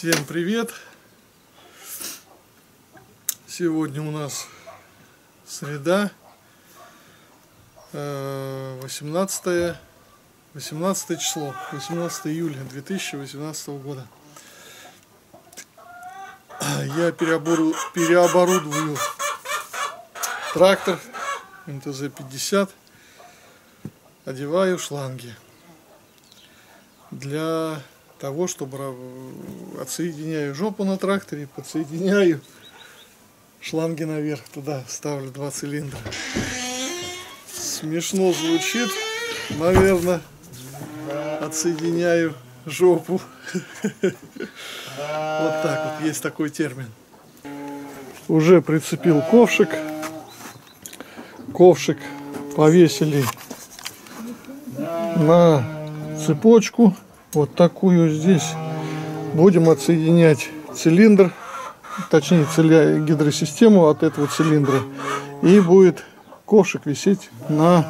Всем привет! Сегодня у нас среда, 18, 18 число, 18 июля 2018 года. Я переобору, переоборудую трактор МТЗ-50, одеваю шланги для того, чтобы отсоединяю жопу на тракторе, подсоединяю шланги наверх, туда ставлю два цилиндра. Смешно звучит, наверное, отсоединяю жопу. Вот так вот, есть такой термин. Уже прицепил ковшик. Ковшик повесили на цепочку вот такую здесь будем отсоединять цилиндр, точнее гидросистему от этого цилиндра. И будет ковшик висеть на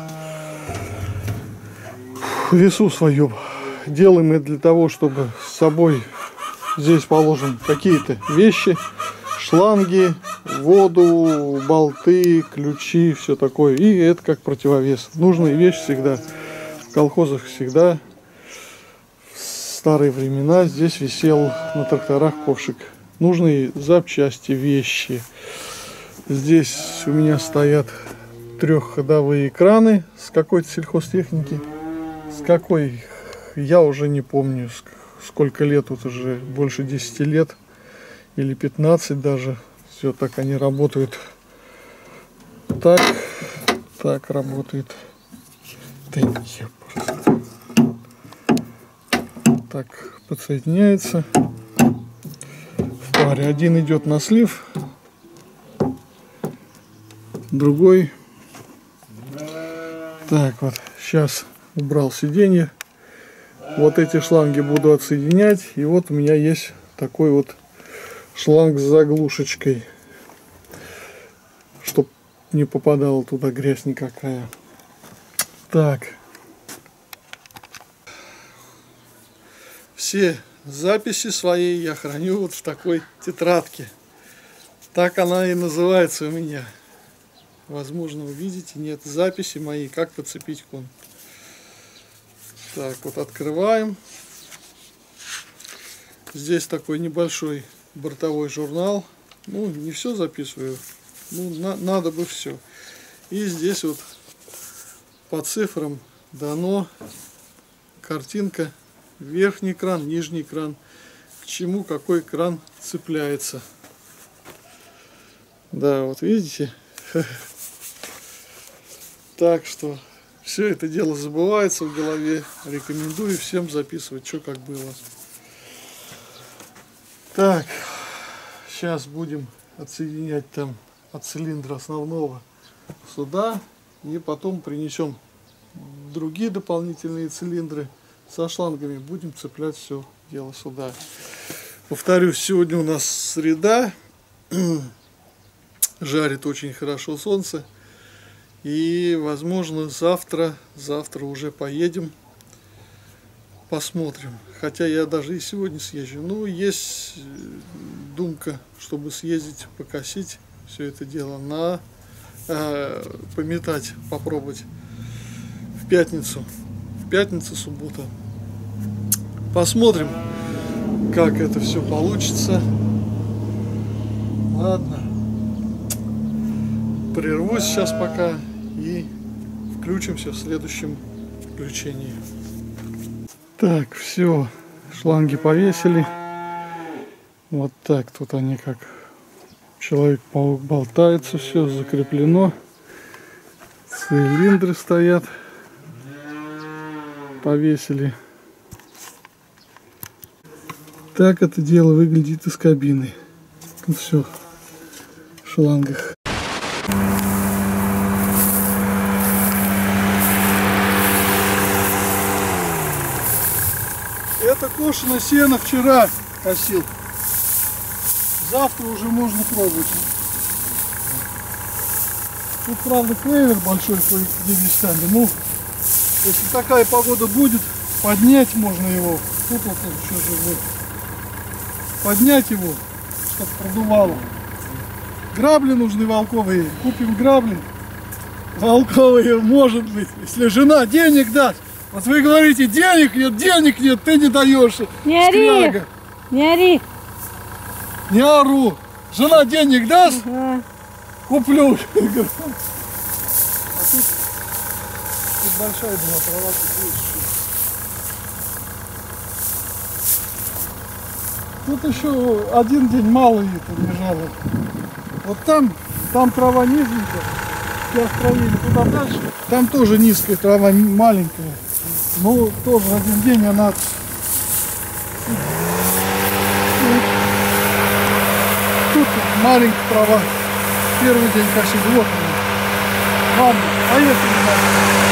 весу своем. Делаем мы для того, чтобы с собой здесь положим какие-то вещи, шланги, воду, болты, ключи, все такое. И это как противовес. Нужная вещь всегда. В колхозах всегда старые времена здесь висел на тракторах ковшик. Нужные запчасти, вещи. Здесь у меня стоят трехходовые краны с какой-то сельхозтехники. С какой, я уже не помню, сколько лет, тут уже больше 10 лет или 15 даже. Все так они работают. Так, так работает. Да не, так подсоединяется в паре. Один идет на слив, другой. Так вот, сейчас убрал сиденье. Вот эти шланги буду отсоединять. И вот у меня есть такой вот шланг с заглушечкой, чтобы не попадала туда грязь никакая. Так. Все записи свои я храню вот в такой тетрадке. Так она и называется у меня. Возможно, вы видите, нет записи моей, как подцепить кон. Так, вот открываем. Здесь такой небольшой бортовой журнал. Ну, не все записываю. Ну, на, надо бы все. И здесь вот по цифрам дано картинка верхний кран, нижний кран, к чему какой кран цепляется. Да, вот видите? Так что все это дело забывается в голове. Рекомендую всем записывать, что как было. Так, сейчас будем отсоединять там от цилиндра основного сюда. И потом принесем другие дополнительные цилиндры со шлангами будем цеплять все дело сюда. Повторюсь, сегодня у нас среда, жарит очень хорошо солнце. И, возможно, завтра, завтра уже поедем, посмотрим. Хотя я даже и сегодня съезжу. Ну, есть э, думка, чтобы съездить, покосить все это дело на э, пометать, попробовать в пятницу. В пятницу, суббота Посмотрим, как это все получится. Ладно. Прервусь сейчас пока и включимся в следующем включении. Так, все, шланги повесили. Вот так тут они как Человек-паук болтается, все закреплено. Цилиндры стоят. Повесили так это дело выглядит из кабины. Тут все в шлангах. Это кошено сено вчера косил. Завтра уже можно пробовать. Тут, правда, клевер большой кое-где местами. Ну, если такая погода будет, поднять можно его. Тут вот он еще живой. Поднять его, чтобы продувало. Грабли нужны волковые. Купим грабли. Волковые, может быть, если жена денег даст. Вот вы говорите, денег нет, денег нет, ты не даешь. Не ори, скряга. не ори. Не ору. Жена денег даст, Ага. куплю. А тут, тут большая была трава, тут видишь, Тут еще один день мало это лежало. Вот там, там трава низенькая, я строили туда дальше. Там тоже низкая трава, маленькая. Ну, тоже один день она... Тут маленькая трава. Первый день. Вот она. Ладно, поехали дальше.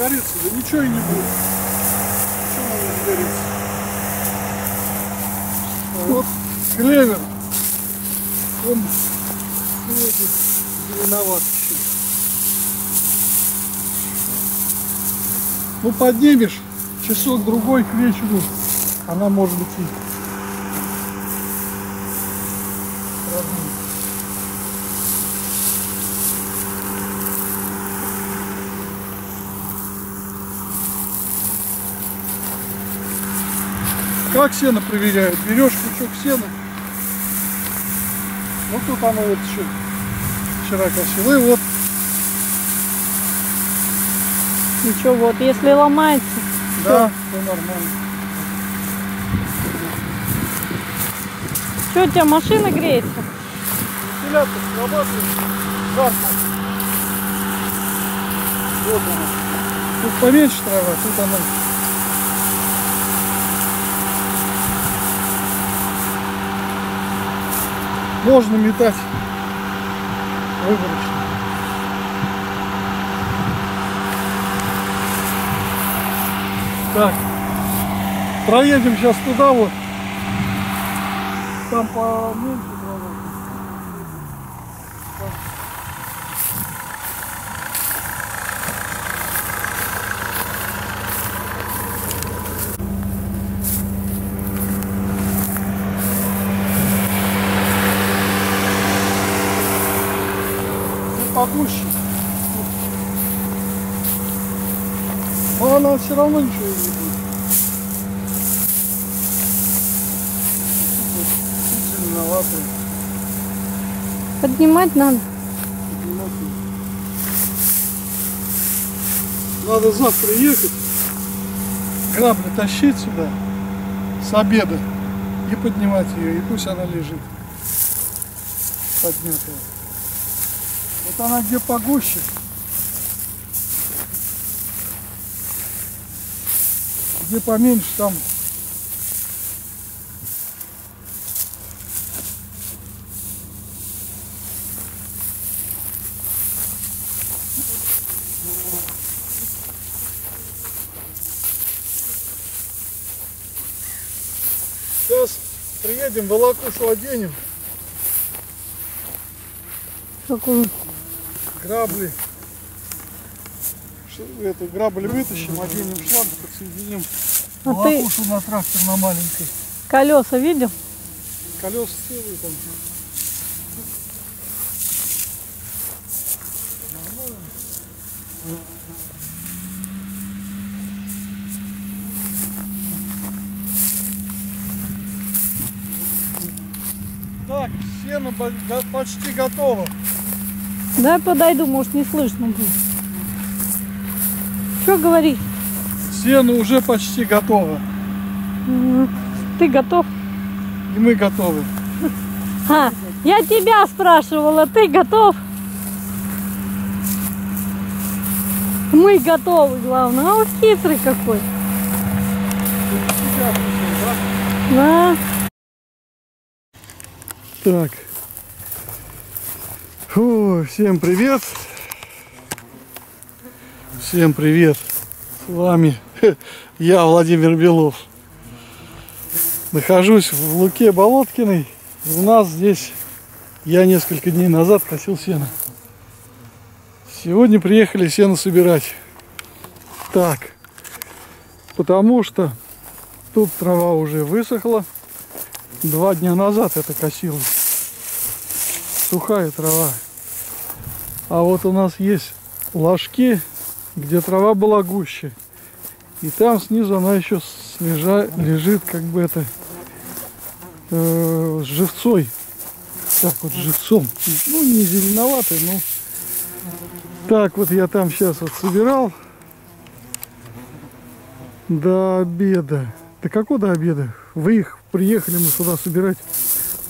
Загорится? Да ничего и не будет. Ничего оно не вот клевер. Он сегодня зеленоват еще. Ну поднимешь часок другой к вечеру, она может быть и Как сено проверяют? Берешь пучок сена. Ну тут оно вот еще вчера косило. И вот Ничего, вот, если ломается, Да, все нормально. что у тебя машина греется? Вентилятор срабатывает. Жарко. Вот она. Тут поменьше трава, тут она. Можно метать выборочно. Так, проедем сейчас туда вот. Там поменьше трава. Ну, погуще. Но она все равно ничего не будет. Тут зеленоватая. Поднимать надо. Поднимать её. Надо завтра ехать, грабли тащить сюда с обеда и поднимать ее, и пусть она лежит поднятая. Вот она где погуще. Где поменьше, там Сейчас приедем, волокушу оденем, Какую? Грабли. Эту грабли вытащим, оденем шланг, подсоединим. А ты волокушу на трактор на маленькой. колеса видел? Колеса целые там. Так, сено почти готово. Дай подойду, может не слышно будет. Что говоришь? Сено уже почти готово. Ты готов? И мы готовы. А, я тебя спрашивала, ты готов? Мы готовы, главное. А вот хитрый какой. Да? Да. Так. Фу, всем привет. Всем привет. С вами я, Владимир Белов. Нахожусь в Луке Болоткиной. У нас здесь Я несколько дней назад косил сено. Сегодня приехали сено собирать. Так, потому что тут трава уже высохла. Два дня назад это косилось. Сухая трава. А вот у нас есть ложки, где трава была гуще. И там снизу она еще слежа, лежит как бы это э, с живцой. Так вот живцом. Ну не зеленоватый, но так вот я там сейчас вот собирал до обеда. Да какого до обеда? Вы их приехали мы сюда собирать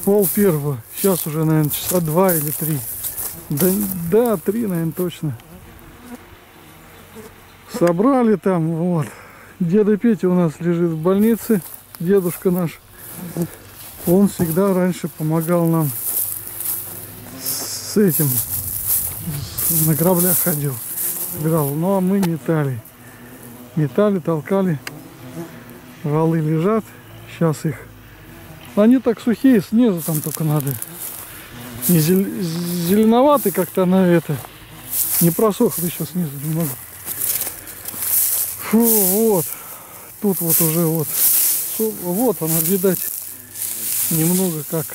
пол первого. Сейчас уже, наверное, часа два или три. Да, да, три, наверное, точно. Собрали там, вот. Деда Петя у нас лежит в больнице. Дедушка наш. Он всегда раньше помогал нам с этим. На граблях ходил. Играл. Ну а мы метали. Метали, толкали. Валы лежат. Сейчас их. Они так сухие, снизу там только надо. Не зел- зеленоватый как-то на это. Не просохли еще снизу немного. Фу, вот. Тут вот уже вот. Вот она, видать, немного как.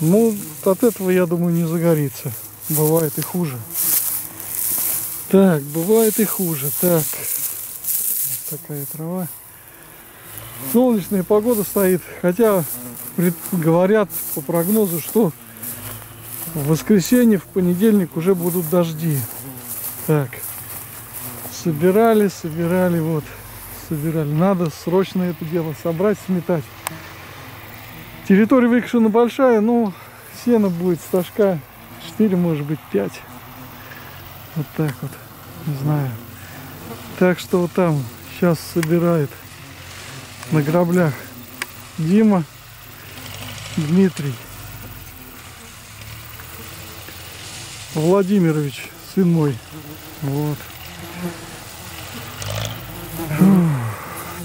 Ну, от этого, я думаю, не загорится. Бывает и хуже. Так, бывает и хуже. Так. Вот такая трава. Солнечная погода стоит. Хотя говорят по прогнозу, что в воскресенье, в понедельник уже будут дожди. Так. Собирали, собирали, вот. Собирали. Надо срочно это дело собрать, сметать. Территория выкашена большая, но сена будет стажка 4, может быть 5. Вот так вот. Не знаю. Так что вот там сейчас собирает на граблях Дима, Дмитрий, Владимирович, сын мой. Вот.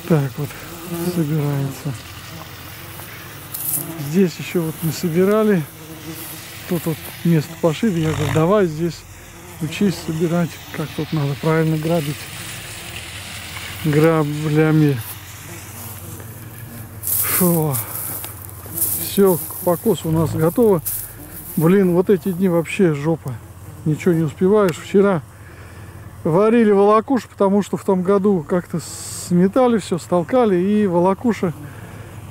Так вот собирается. Здесь еще вот мы собирали. Тут вот место пошире. Я говорю, давай здесь учись собирать, как тут надо правильно грабить граблями. Фу. Все, к покосу у нас готово. Блин, вот эти дни вообще жопа. Ничего не успеваешь. Вчера варили волокуш, потому что в том году как-то сметали все, столкали, и волокуша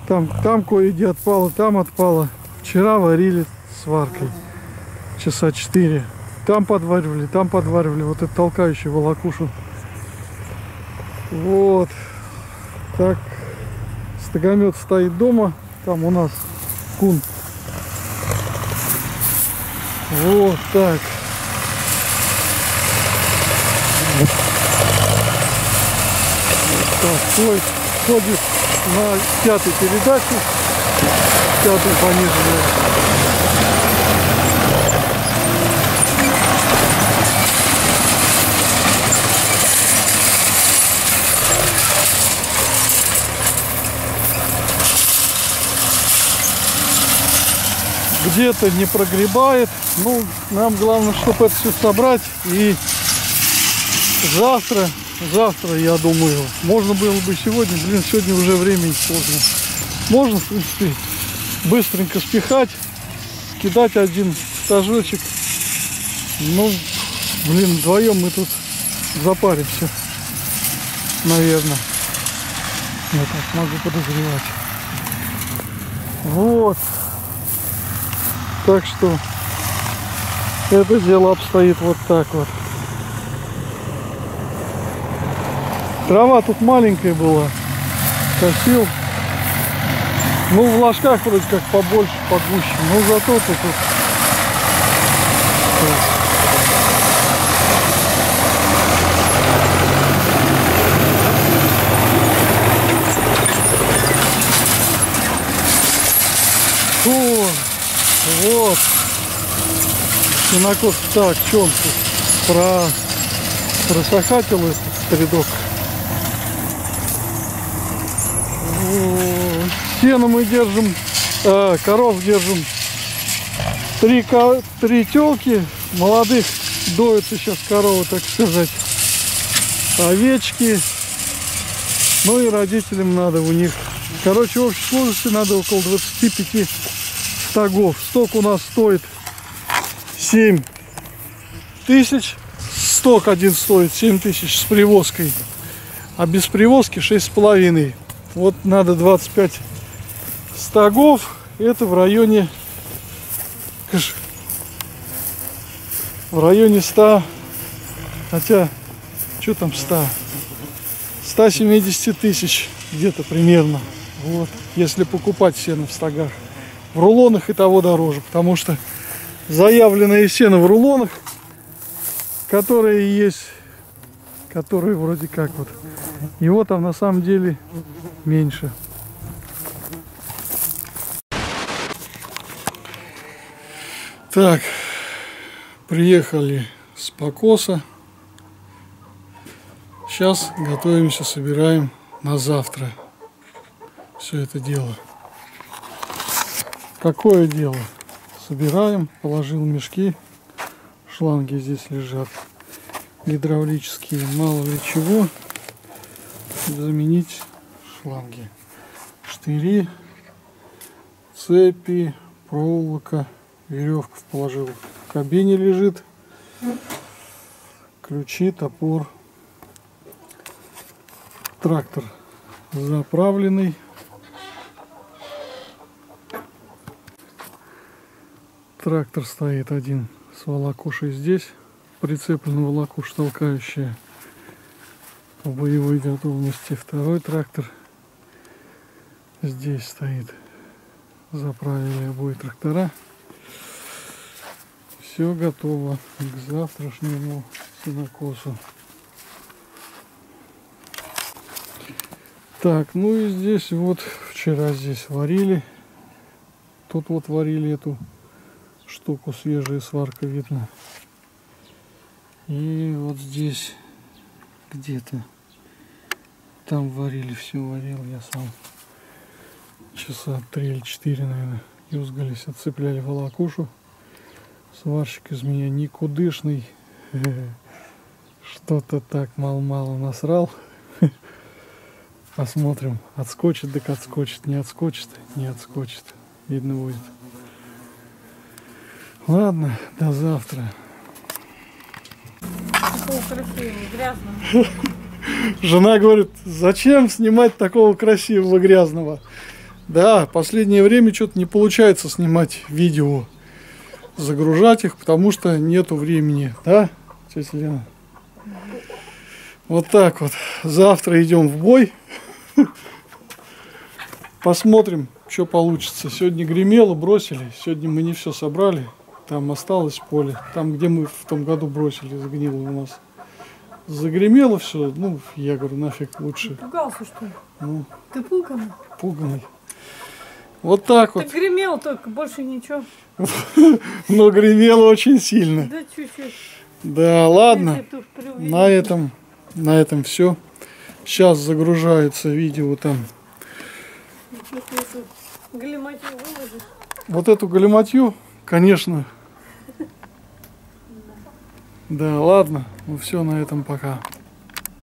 там, там кое-где отпало, там отпало. Вчера варили с варкой часа 4. Там подваривали, там подваривали. Вот это толкающий волокушу. Вот. Так. Стогомет стоит дома. Там у нас кун. Вот так. Ходит, ходит на пятой передаче. Пятую пониженную. Где-то не прогребает. Ну, нам главное, чтобы это все собрать. И завтра, завтра, я думаю, можно было бы сегодня, блин, сегодня уже времени поздно. Можно, в принципе, быстренько спихать, кидать один стажочек. Ну, блин, вдвоем мы тут запаримся, наверное. Я так могу подозревать. Вот. Так что это дело обстоит вот так вот. Трава тут маленькая была. Косил. Ну, в ложках вроде как побольше, погуще. Но зато тут вот. Вот. Синокос. Так, что он тут? Про... Просохатил этот. О, Сено мы держим А, коров держим. Три, ко- три телки молодых доятся сейчас коровы, так сказать. Овечки. Ну и родителям надо у них. Короче, в общей сложности надо около 25 стогов. Сток у нас стоит 7 тысяч. Сток один стоит 7 тысяч с привозкой. А без привозки 6,5. Вот надо 25 стогов. Это в районе в районе 100 хотя что там 100 170 тысяч где-то примерно вот если покупать сено в стогах в рулонах и того дороже потому что заявленное сено в рулонах которые есть которые вроде как вот его там на самом деле меньше Так, приехали с покоса. Сейчас готовимся, собираем на завтра все это дело. Какое дело? Собираем, положил мешки, шланги здесь лежат, гидравлические, мало ли чего, заменить шланги, штыри, цепи, проволока, веревка положил. В кабине лежит. Ключи топор. Трактор заправленный трактор стоит один с волокушей здесь прицеплен волокуш толкающая в боевой готовности второй трактор здесь стоит заправили обои трактора все готово к завтрашнему сенокосу. Так, ну и здесь вот вчера здесь варили. Тут вот варили эту штуку, свежая сварка видно. И вот здесь где-то там варили, все варил я сам. Часа три или четыре, наверное, юзгались, отцепляли волокушу. Сварщик из меня никудышный. Что-то так мало-мало насрал. Посмотрим, отскочит, так отскочит, не отскочит, не отскочит. Видно будет. Ладно, до завтра. Такого красивого, грязного. Жена говорит, зачем снимать такого красивого грязного? Да, последнее время что-то не получается снимать видео, загружать их, потому что нету времени, да, тетя Лена? Вот так вот. Завтра идем в бой. Посмотрим, что получится. Сегодня гремело, бросили. Сегодня мы не все собрали. Там осталось поле. Там, где мы в том году бросили, загнило у нас. Загремело все. Ну, я говорю, нафиг лучше. Пугался, что ли? Ну, Ты пуганый? пуганый. Вот так вот. Так гремел только, больше ничего. Но гремело очень сильно. Да чуть-чуть. Да, ладно. На этом, на этом все. Сейчас загружается видео там. Вот эту галиматью, конечно. Да, ладно. Ну все, на этом пока.